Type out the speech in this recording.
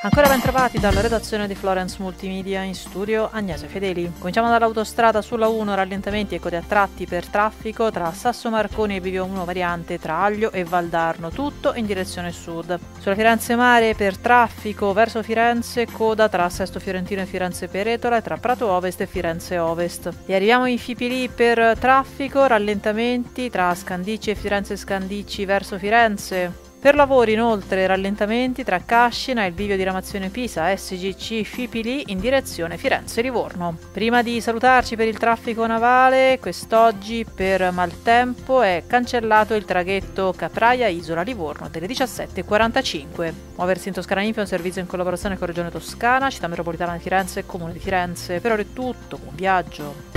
Ancora ben trovati dalla redazione di Florence Multimedia in studio Agnese Fedeli. Cominciamo dall'autostrada sulla 1, rallentamenti e code a tratti per traffico tra Sasso Marconi e Bivio 1 variante tra Aglio e Valdarno, tutto in direzione sud. Sulla Firenze Mare per traffico verso Firenze, coda tra Sesto Fiorentino e Firenze Peretola e tra Prato Ovest e Firenze Ovest. E arriviamo in Fipili per traffico, rallentamenti tra Scandicci e Firenze Scandicci verso Firenze, per lavori inoltre rallentamenti tra Cascina e il bivio di Ramazione Pisa, SGC Fipili in direzione Firenze-Livorno. Prima di salutarci per il traffico navale, quest'oggi per maltempo è cancellato il traghetto Capraia-Isola-Livorno delle 17.45. Muoversi in Toscana Info è un servizio in collaborazione con Regione Toscana, Città Metropolitana di Firenze e Comune di Firenze. Per ora è tutto, buon viaggio!